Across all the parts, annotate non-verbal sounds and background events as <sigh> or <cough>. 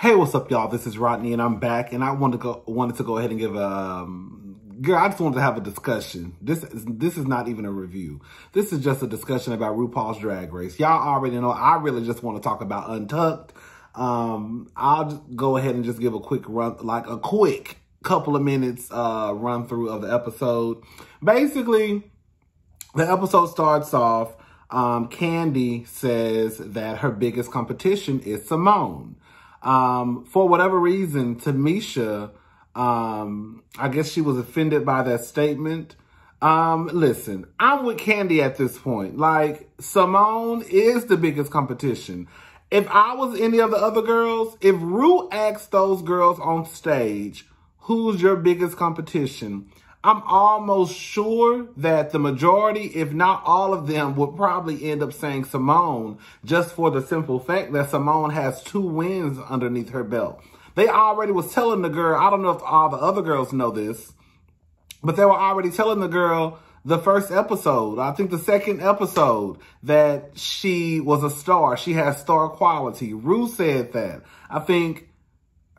Hey, what's up, y'all? This is Rodney, and I'm back, and I wanted to go wanted to go ahead and give a um, girl. I just wanted to have a discussion. This is this is not even a review. This is just a discussion about RuPaul's Drag Race. Y'all already know. I really just want to talk about Untucked. Um, I'll go ahead and just give a quick run, like a quick couple of minutes uh, run through of the episode. Basically, the episode starts off. Um, Kandy says that her biggest competition is Symone. Um, for whatever reason, Tamisha, um, I guess she was offended by that statement. Um, listen, I'm with Kandy at this point. Like, Symone is the biggest competition. If I was any of the other girls, if Ru asked those girls on stage, who's your biggest competition? I'm almost sure that the majority, if not all of them, would probably end up saying Symone just for the simple fact that Symone has two wins underneath her belt. They already was telling the girl, I don't know if all the other girls know this, but they were already telling the girl the first episode, I think the second episode, that she was a star. She has star quality. Ru said that. I think,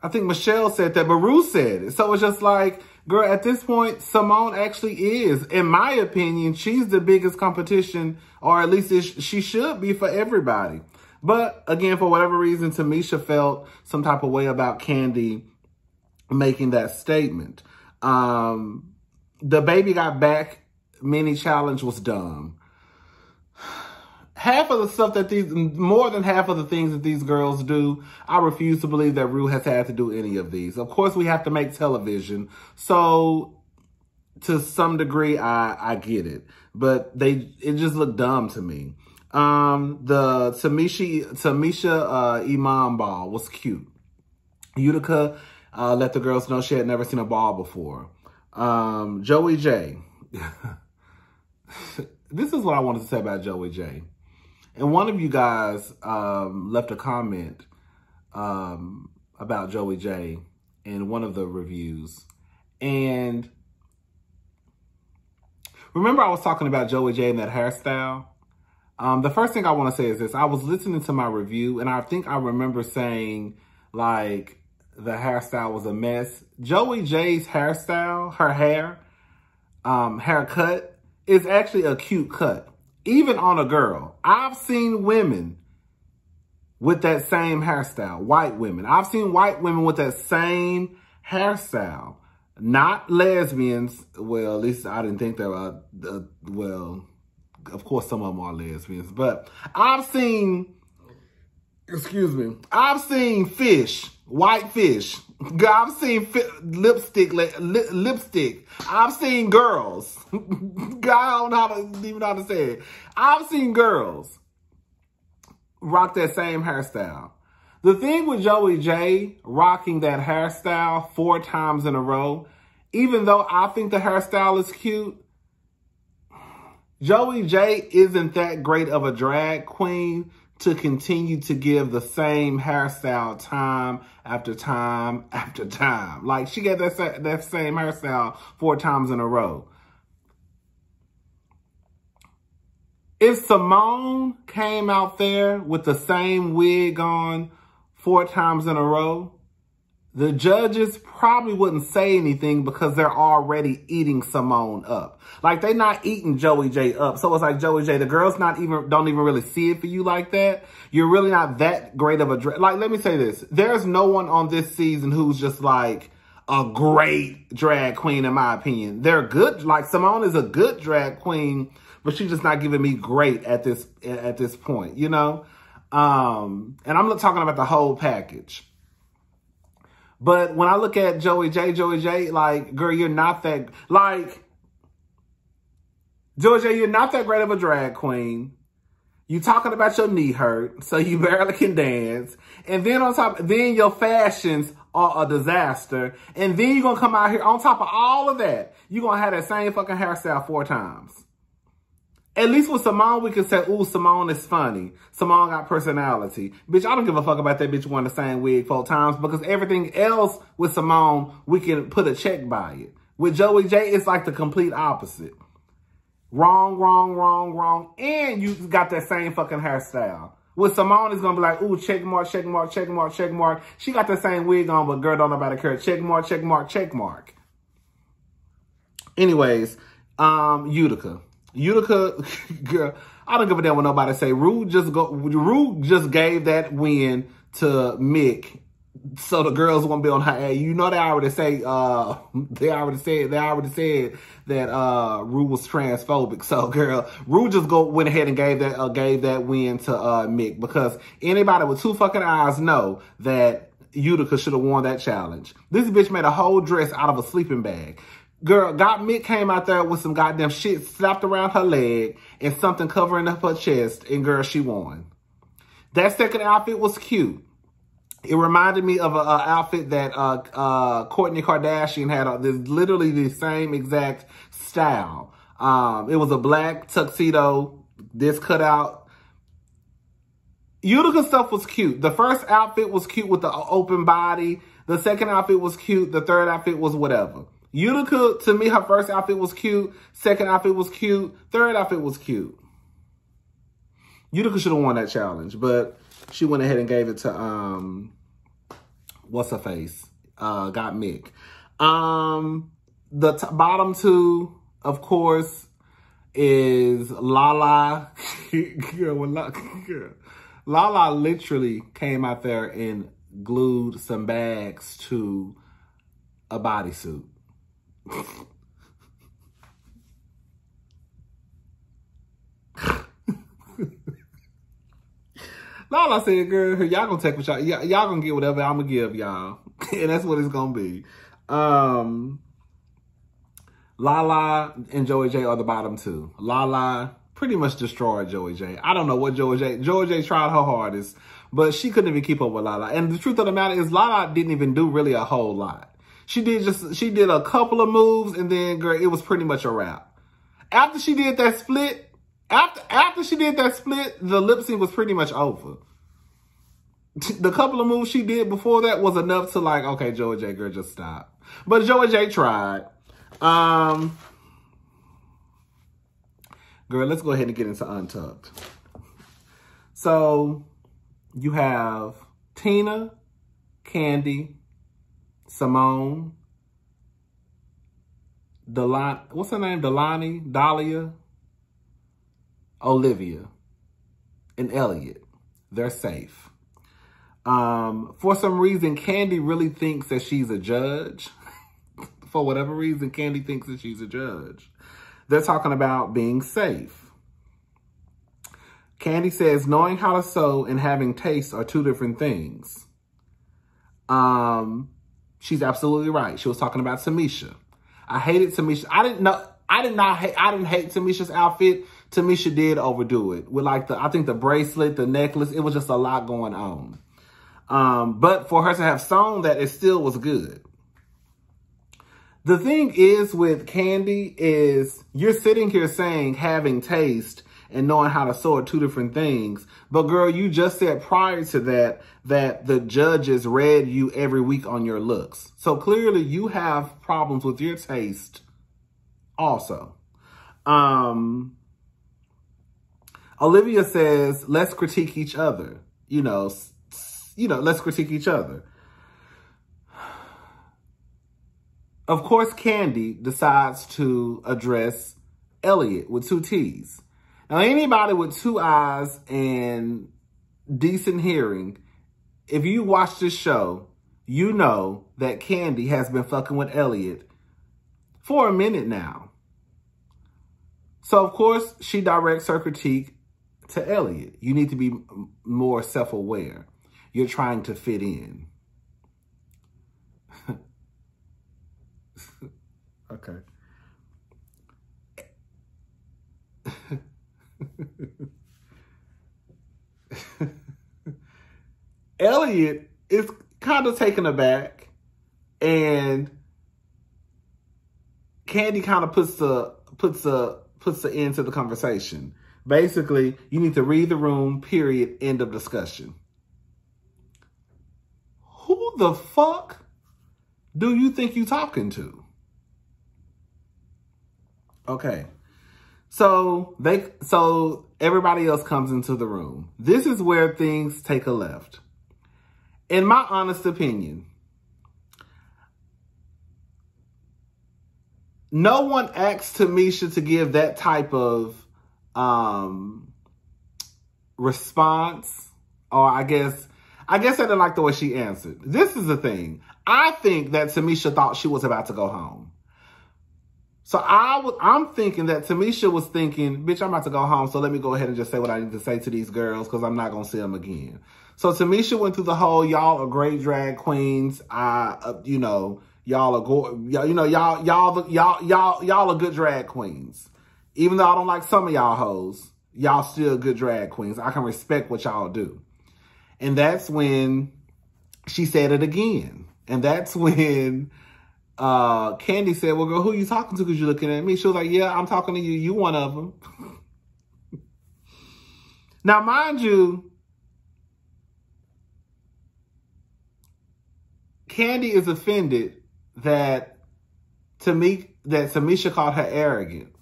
I think Michelle said that, but Ru said it. So it's just like, Girl, at this point, Symone actually is, in my opinion, she's the biggest competition, or at least she should be for everybody. But again, for whatever reason, Tamisha felt some type of way about Kandy making that statement. Um, the baby got back mini challenge was dumb half of the stuff that these, more than half of the things that these girls do, I refuse to believe that Ru has had to do any of these. Of course, we have to make television. So to some degree, I, I get it, but they, it just looked dumb to me. Um, the Tamisha, Tamisha, uh, Iman ball was cute. Utica, uh, let the girls know she had never seen a ball before. Um, Joey Jay. <laughs> this is what I wanted to say about Joey Jay. And one of you guys um, left a comment um, about Joey Jay in one of the reviews. And remember I was talking about Joey Jay and that hairstyle? Um, the first thing I want to say is this. I was listening to my review and I think I remember saying like the hairstyle was a mess. Joey Jay's hairstyle, her hair, um, haircut is actually a cute cut even on a girl. I've seen women with that same hairstyle, white women. I've seen white women with that same hairstyle. Not lesbians. Well, at least I didn't think they were, uh, well, of course some of them are lesbians. But I've seen, excuse me, I've seen fish, white fish, I've seen lipstick, li lipstick. I've seen girls. <laughs> God, I don't know how to, even know how to say it. I've seen girls rock that same hairstyle. The thing with Joey Jay rocking that hairstyle four times in a row, even though I think the hairstyle is cute, Joey Jay isn't that great of a drag queen to continue to give the same hairstyle time after time after time. Like she got that, that same hairstyle four times in a row. If Symone came out there with the same wig on four times in a row, the judges probably wouldn't say anything because they're already eating Symone up. Like they're not eating Joey Jay up. So it's like Joey Jay, the girls not even, don't even really see it for you like that. You're really not that great of a, like, let me say this. There's no one on this season who's just like a great drag queen in my opinion. They're good. Like Symone is a good drag queen, but she's just not giving me great at this, at this point, you know? Um, and I'm talking about the whole package. But when I look at Joey Jay, Joey Jay, like, girl, you're not that, like, Joey Jay, you're not that great of a drag queen. You talking about your knee hurt, so you <laughs> barely can dance. And then on top, then your fashions are a disaster. And then you're to come out here, on top of all of that, you're to have that same fucking hairstyle four times. At least with Symone, we can say, ooh, Symone is funny. Symone got personality. Bitch, I don't give a fuck about that bitch wearing the same wig four times because everything else with Symone, we can put a check by it. With Joey Jay, it's like the complete opposite. Wrong, wrong, wrong, wrong. And you got that same fucking hairstyle. With Symone, it's gonna be like, ooh, check mark, check mark, check mark, check mark. She got the same wig on, but girl, don't nobody care. Check mark, check mark, check mark. Anyways, um, Utica. Utica, <laughs> girl, I don't give a damn what nobody say. Ru just go, Ru just gave that win to Mick so the girls won't be on her. You know they already say uh <laughs> they already said they already said that uh Ru was transphobic. So girl, Ru just go went ahead and gave that uh, gave that win to uh Mick because anybody with two fucking eyes know that Utica should have won that challenge. This bitch made a whole dress out of a sleeping bag. Girl, Gottmik came out there with some goddamn shit slapped around her leg and something covering up her chest, and girl, she won. That second outfit was cute. It reminded me of an outfit that uh, uh, Kourtney Kardashian had. Uh, this literally the same exact style. Um, it was a black tuxedo, this cutout. Utica stuff was cute. The first outfit was cute with the open body. The second outfit was cute. The third outfit was whatever. Utica, to me, her first outfit was cute. Second outfit was cute. Third outfit was cute. Utica should have won that challenge, but she went ahead and gave it to, um, what's her face? Uh, Gottmik. Um, the bottom two, of course, is Lala. <laughs> <laughs> girl, Lala literally came out there and glued some bags to a bodysuit. I said, girl, y'all gonna take what y'all, y'all gonna get whatever I'm gonna give y'all. <laughs> and that's what it's gonna be. Um, Lala and Joey Jay are the bottom two. Lala pretty much destroyed Joey Jay. I don't know what Joey Jay. Joey Jay tried her hardest, but she couldn't even keep up with Lala. And the truth of the matter is Lala didn't even do really a whole lot. She did just, she did a couple of moves and then girl, it was pretty much a wrap. After she did that split, after after she did that split, the lip sync was pretty much over. The couple of moves she did before that was enough to like, okay, Joey Jay, girl, just stop. But Joey Jay tried. Um, girl, let's go ahead and get into Untucked. So you have Tina, Kandy, Symone, Delon, what's her name? Delani, Dahlia, Olivia, and Elliot. They're safe. Um, for some reason, Kandy really thinks that she's a judge. <laughs> for whatever reason, Kandy thinks that she's a judge. They're talking about being safe. Kandy says knowing how to sew and having taste are two different things. Um, she's absolutely right. She was talking about Tamisha. I hated Tamisha. I didn't know. I did not hate, I didn't hate Tamisha's outfit. Tamisha did overdo it with like the, I think the bracelet, the necklace. It was just a lot going on. Um, but for her to have sewn that, it still was good. The thing is with Kandy is you're sitting here saying having taste and knowing how to sew are two different things. But girl, you just said prior to that, that the judges read you every week on your looks. So clearly you have problems with your taste also. Um, Olivia says, let's critique each other. You know, you know, let's critique each other. Of course, Kandy decides to address Elliot with two T's. Now, anybody with two eyes and decent hearing, if you watch this show, you know that Kandy has been fucking with Elliot for a minute now. So, of course, she directs her critique to Elliot. You need to be more self-aware. You're trying to fit in. <laughs> okay. <laughs> Elliott is kind of taken aback and Kandy kind of puts the puts the puts the end to the conversation. Basically, you need to read the room, period, end of discussion. Who the fuck do you think you're talking to? Okay. So they so Everybody else comes into the room. This is where things take a left. In my honest opinion, no one asked Tamisha to give that type of um, response, or I guess, I guess I didn't like the way she answered. This is the thing. I think that Tamisha thought she was about to go home. So I was, I'm thinking that Tamisha was thinking, bitch, I'm about to go home, so let me go ahead and just say what I need to say to these girls because I'm not going to see them again. So Tamisha went through the whole, y'all are great drag queens. I, uh, you know, Y'all are go, you know, y'all, y'all, y'all, y'all, y'all are good drag queens. Even though I don't like some of y'all hoes, y'all still good drag queens. I can respect what y'all do. And that's when she said it again. And that's <laughs> when uh, Kandy said, well, girl, who are you talking to because you're looking at me? She was like, yeah, I'm talking to you. You one of them. <laughs> now, mind you, Kandy is offended that to me that Tamisha called her arrogant,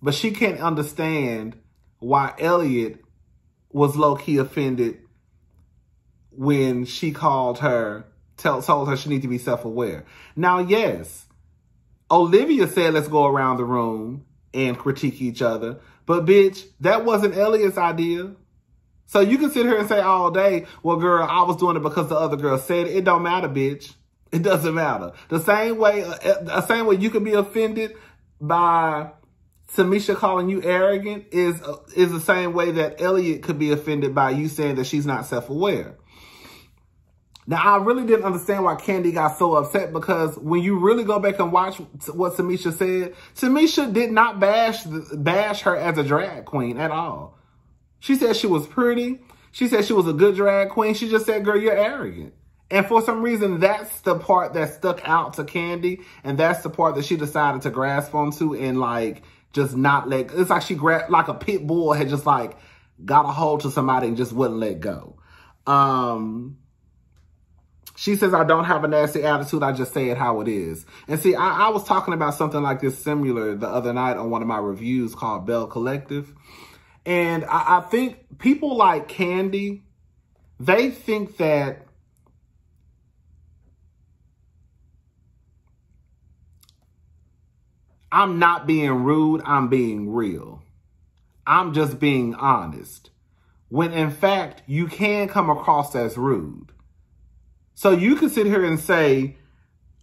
but she can't understand why Elliot was low key offended when she called her, tell, told her she need to be self aware. Now, yes, Olivia said let's go around the room and critique each other, but bitch, that wasn't Elliot's idea. So you can sit here and say all day, well, girl, I was doing it because the other girl said it. It don't matter, bitch. It doesn't matter. The same way, uh, the same way you can be offended by Tamisha calling you arrogant is uh, is the same way that Elliot could be offended by you saying that she's not self-aware. Now, I really didn't understand why Kandy got so upset because when you really go back and watch what Tamisha said, Tamisha did not bash bash her as a drag queen at all. She said she was pretty. She said she was a good drag queen. She just said, girl, you're arrogant. And for some reason, that's the part that stuck out to Kandy. And that's the part that she decided to grasp onto and like, just not let, it's like she grabbed, like a pit bull had just like got a hold to somebody and just wouldn't let go. Um, she says, I don't have a nasty attitude. I just say it how it is. And see, I, I was talking about something like this similar the other night on one of my reviews called Bell Collective. And I, I think people like Kandy, they think that I'm not being rude, I'm being real. I'm just being honest. When in fact, you can come across as rude. So you can sit here and say,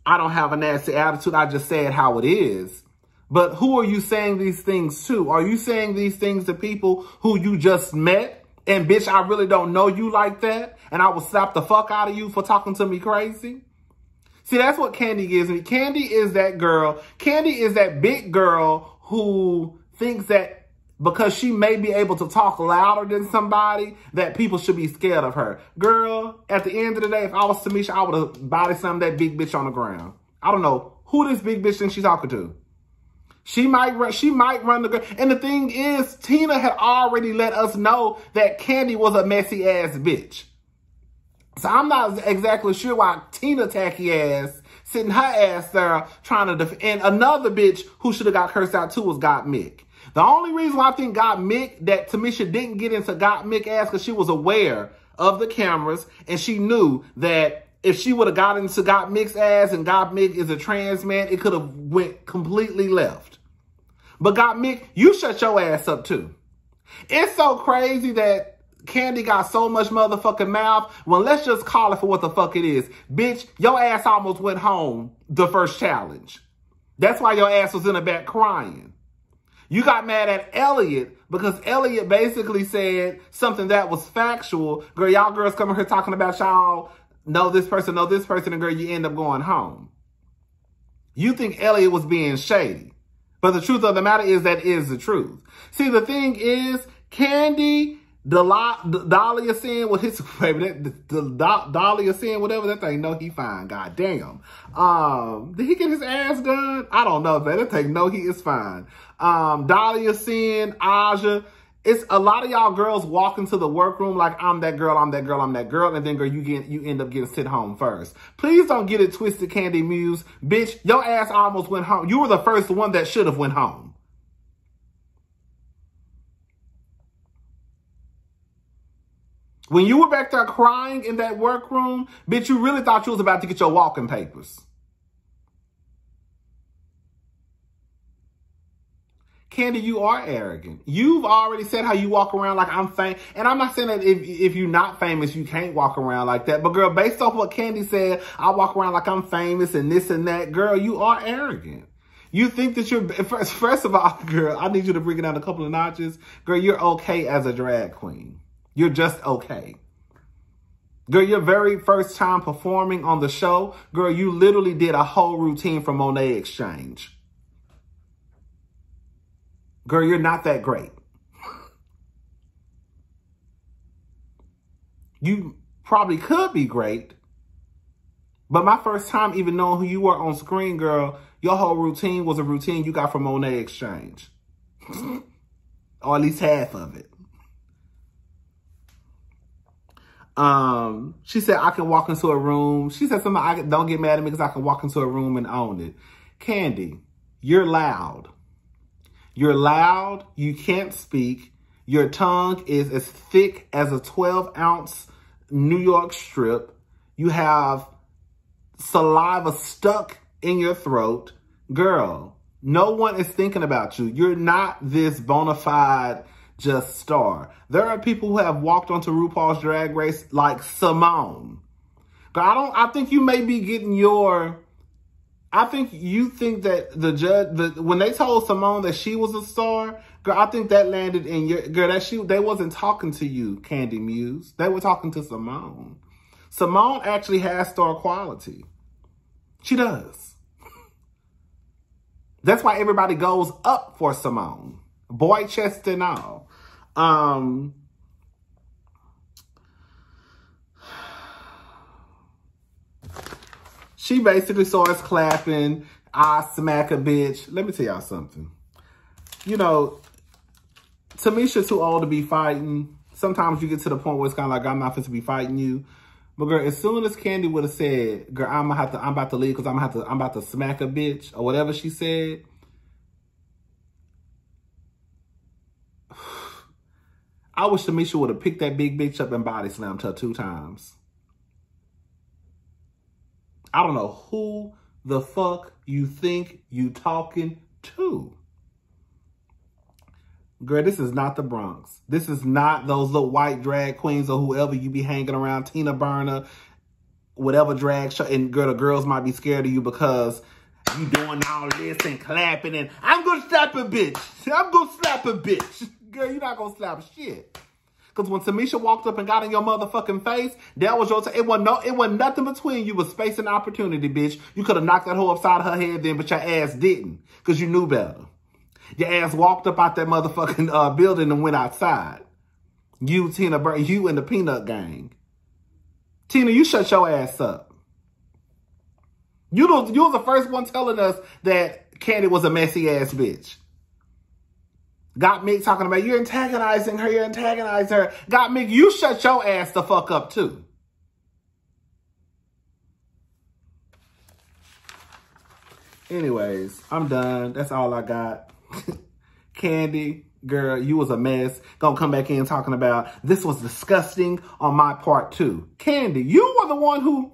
I don't have a nasty attitude, I just say it how it is. But who are you saying these things to? Are you saying these things to people who you just met? And bitch, I really don't know you like that. And I will slap the fuck out of you for talking to me crazy. See, that's what Kandy gives me. Kandy is that girl. Kandy is that big girl who thinks that because she may be able to talk louder than somebody, that people should be scared of her. Girl, at the end of the day, if I was Tamisha, I would have body slammed that big bitch on the ground. I don't know who this big bitch thinks she's talking to. She might run, she might run the girl. And the thing is, Tina had already let us know that Kandy was a messy ass bitch. So I'm not exactly sure why Tina tacky ass sitting her ass there trying to defend. Another bitch who should have got cursed out too was Gottmik. The only reason why I think Gottmik, that Tamisha didn't get into Gottmik ass because she was aware of the cameras and she knew that if she would have gotten into Gottmik's ass and Gottmik is a trans man, it could have went completely left. But Gottmik, you shut your ass up too. It's so crazy that Kandy got so much motherfucking mouth. Well, let's just call it for what the fuck it is. Bitch, your ass almost went home the first challenge. That's why your ass was in the back crying. You got mad at Elliot because Elliot basically said something that was factual. Girl, y'all girls coming here talking about y'all know this person, know this person, and girl, you end up going home. You think Elliot was being shady. But the truth of the matter is that is the truth. See, the thing is, Kandi Dahlia saying what his <laughs> baby that the, the Dahlia saying whatever that thing. No, he fine. God damn. Um, did he get his ass done? I don't know, man. That thing. No, he is fine. Um, Dahlia saying Aja. It's a lot of y'all girls walk into the workroom like I'm that girl, I'm that girl, I'm that girl, and then girl, you get you end up getting sent home first. Please don't get it twisted, Kandy Muse, bitch. Your ass almost went home. You were the first one that should have went home. When you were back there crying in that workroom, bitch, you really thought you was about to get your walking papers. Kandy, you are arrogant. You've already said how you walk around like I'm famous. And I'm not saying that if, if you're not famous, you can't walk around like that. But girl, based off what Kandy said, I walk around like I'm famous and this and that. Girl, you are arrogant. You think that you're, <laughs> first, first of all, <laughs> girl, I need you to bring it down a couple of notches. Girl, you're okay as a drag queen. You're just okay. Girl, your very first time performing on the show, girl, you literally did a whole routine for Monét X Change. Girl, you're not that great. <laughs> You probably could be great. But my first time even knowing who you were on screen, girl, your whole routine was a routine you got from Monét X Change. <laughs> Or at least half of it. Um, she said, I can walk into a room. She said something, I don't get mad at me because I can walk into a room and own it. Kandy, you're loud. You're loud. You can't speak. Your tongue is as thick as a 12 ounce New York strip. You have saliva stuck in your throat. Girl, no one is thinking about you. You're not this bona fide just star. There are people who have walked onto RuPaul's Drag Race like Symone. But I don't. I think you may be getting your. I think you think that the judge, the, when they told Symone that she was a star, girl, I think that landed in your girl. That she, they wasn't talking to you, Kandy Muse. They were talking to Symone. Symone actually has star quality. She does. That's why everybody goes up for Symone, boy chest and all. Um, she basically saw us clapping. I smack a bitch. Let me tell y'all something. You know, Tamisha too old to be fighting. Sometimes you get to the point where it's kind of like, I'm not fit to be fighting you. But girl, as soon as Kandy would have said, girl, I'm gonna have to, I'm about to leave because I'm gonna have to, I'm about to smack a bitch or whatever she said, I wish Tamisha would have picked that big bitch up and body slammed her two times. I don't know who the fuck you think you talking to. Girl, this is not the Bronx. This is not those little white drag queens or whoever you be hanging around, Tina Burner, whatever drag show. And girl, the girls might be scared of you because you doing all this and clapping and I'm gonna slap a bitch. I'm gonna slap a bitch. Girl, you're not gonna slap shit. Cause when Tamisha walked up and got in your motherfucking face, that was your, time. it wasn't no, it wasn't nothing between you was space and opportunity, bitch. You could have knocked that hoe upside of her head then, but your ass didn't. Cause you knew better. Your ass walked up out that motherfucking uh, building and went outside. You, Tina you and the Peanut Gang. Tina, you shut your ass up. You, you were the first one telling us that Kandy was a messy ass bitch. Gottmik talking about you're antagonizing her, you're antagonizing her. Gottmik, you shut your ass the fuck up too. Anyways, I'm done. That's all I got. <laughs> Kandy, girl, you was a mess. Gonna come back in talking about this was disgusting on my part too. Kandy, you were the one who,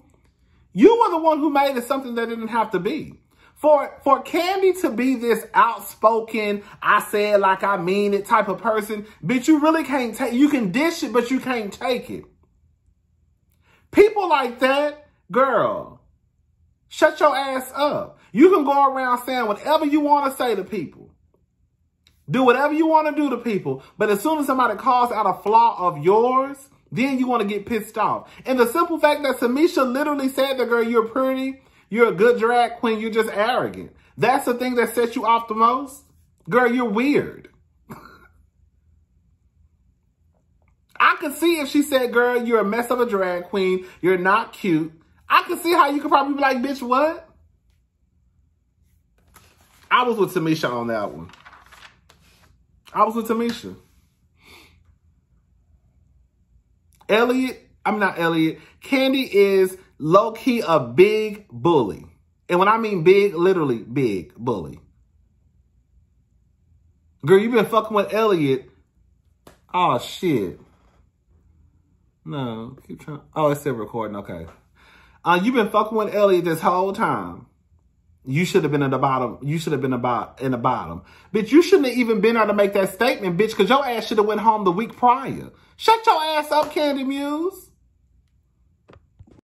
you were the one who made it something that didn't have to be. For, for Kandy to be this outspoken, I said like I mean it type of person, bitch, you really can't take, you can dish it, but you can't take it. People like that, girl, shut your ass up. You can go around saying whatever you want to say to people. Do whatever you want to do to people. But as soon as somebody calls out a flaw of yours, then you want to get pissed off. And the simple fact that Samisha literally said to girl, you're pretty, you're a good drag queen. You're just arrogant. That's the thing that sets you off the most. Girl, you're weird. <laughs> I could see if she said, girl, you're a mess of a drag queen. You're not cute. I could see how you could probably be like, bitch, what? I was with Tamisha on that one. I was with Tamisha. Elliot, I'm not Elliot. Kandy is low key a big bully. And when I mean big, literally big bully. Girl, you been fucking with Elliot. Oh, shit. No, keep trying. Oh, it's still recording. Okay. Uh, you've been fucking with Elliot this whole time. You should have been in the bottom. You should have been about in the bottom. Bitch, you shouldn't have even been out to make that statement, bitch, because your ass should have went home the week prior. Shut your ass up, Kandy Muse.